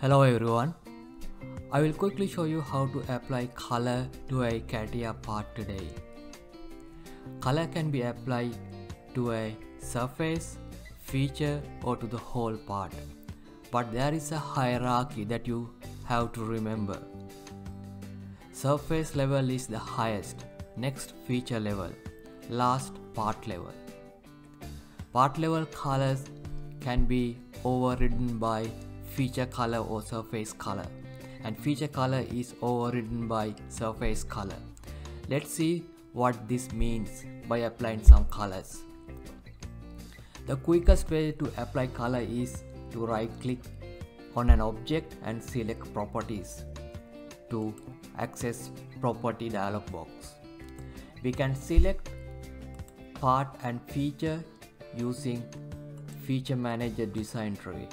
Hello everyone. I will quickly show you how to apply color to a CATIA part today. Color can be applied to a surface, feature or to the whole part. But there is a hierarchy that you have to remember. Surface level is the highest, next feature level, last part level. Part level colors can be overridden by feature color or surface color and feature color is overridden by surface color. Let's see what this means by applying some colors. The quickest way to apply color is to right click on an object and select properties to access property dialog box. We can select part and feature using feature manager design tree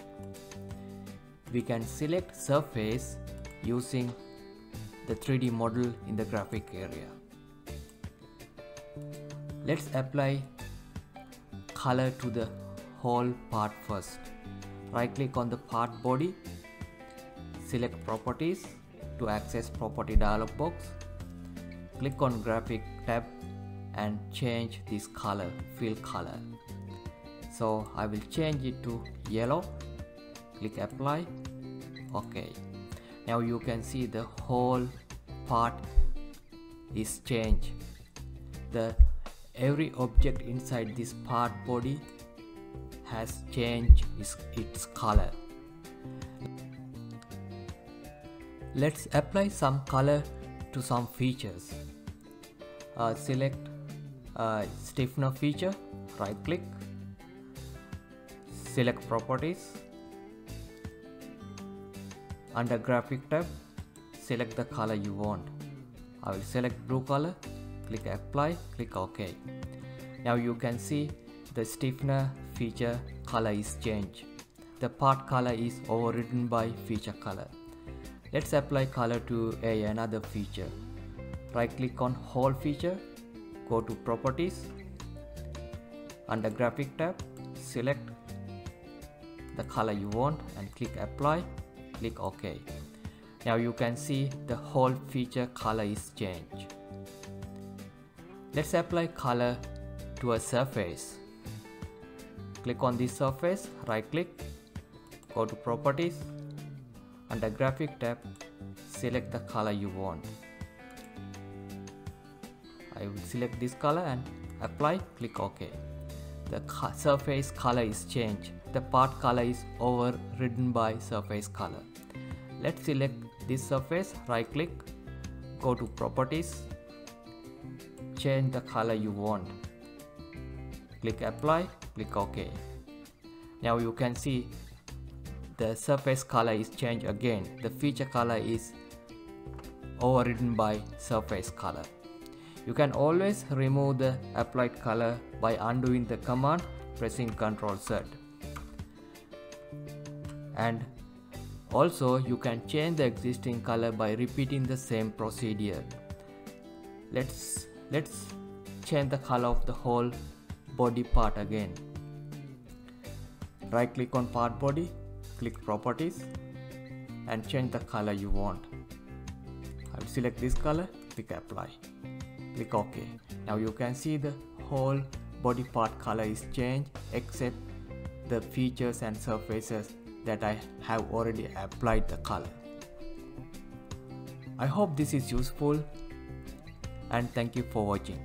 we can select surface using the 3D model in the graphic area. Let's apply color to the whole part first. Right click on the part body, select properties to access property dialog box. Click on graphic tab and change this color, fill color. So I will change it to yellow click apply okay. Now you can see the whole part is changed. The every object inside this part body has changed its, its color. Let's apply some color to some features. Uh, select uh, stiffener feature right click. Select properties under graphic tab, select the color you want. I will select blue color, click apply, click OK. Now you can see the stiffener feature color is changed. The part color is overridden by feature color. Let's apply color to a another feature. Right click on hole feature, go to properties. Under graphic tab, select the color you want and click apply click OK. Now you can see the hole feature color is changed. Let's apply color to a surface. Click on this surface, right click, go to properties, under graphic tab, select the color you want. I will select this color and apply, click OK. The surface color is changed. The part color is overridden by surface color. Let's select this surface, right click, go to properties, change the color you want. Click apply, click OK. Now you can see the surface color is changed again. The feature color is overridden by surface color. You can always remove the applied color by undoing the command pressing Ctrl Z. And also, you can change the existing color by repeating the same procedure. Let's, let's change the color of the whole body part again. Right click on part body, click properties and change the color you want. I will select this color, click apply, click OK. Now you can see the whole body part color is changed except the features and surfaces that I have already applied the color. I hope this is useful and thank you for watching.